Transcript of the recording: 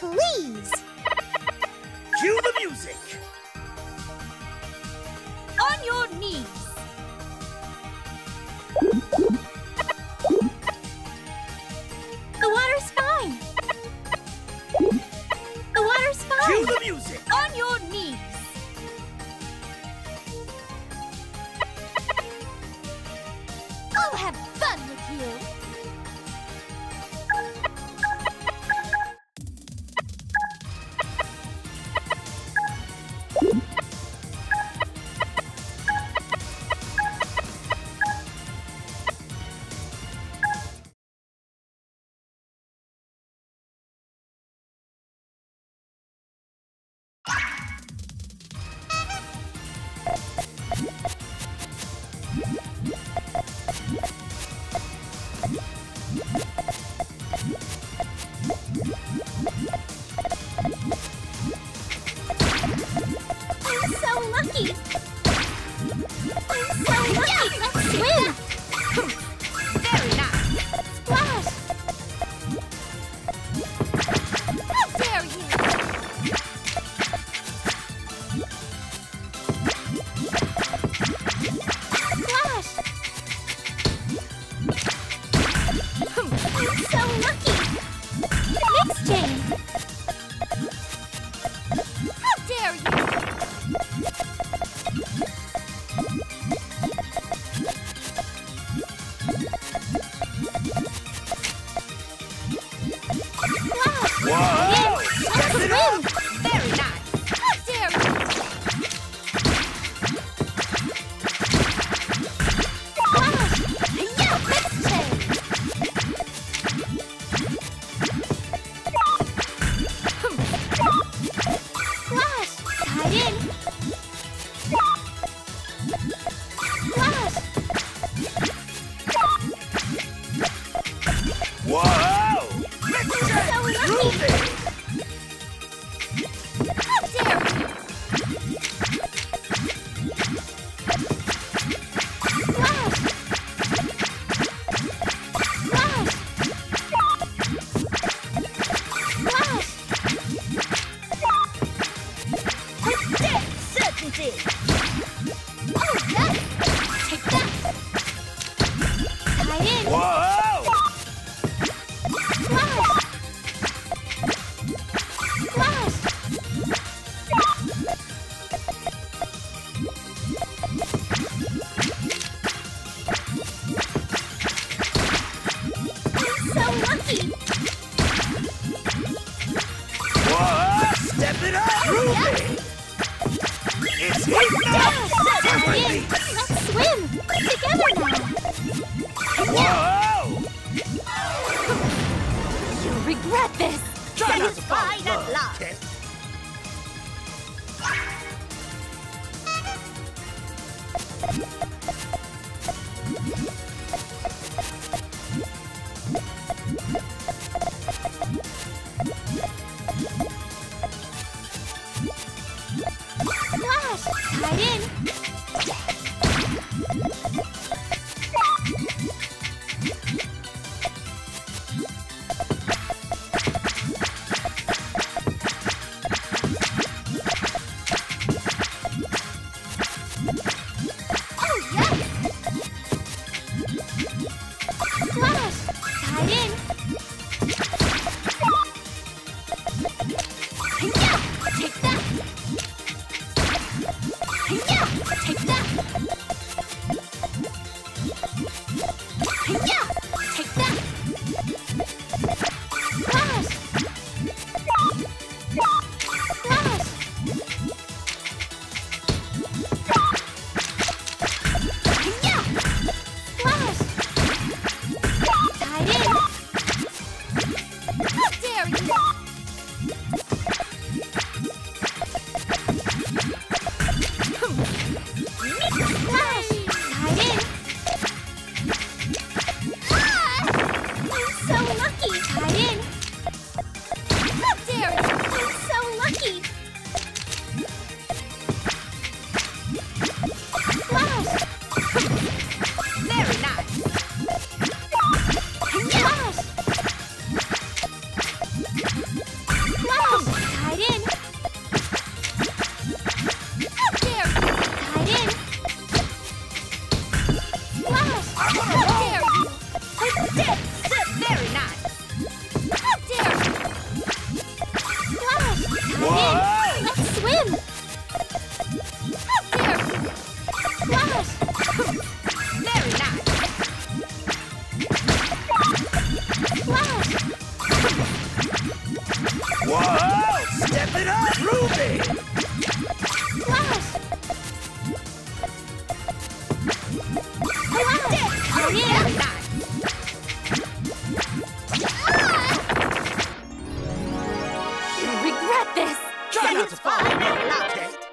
please. Cue the music. Yeah! this! Try not to fall in love,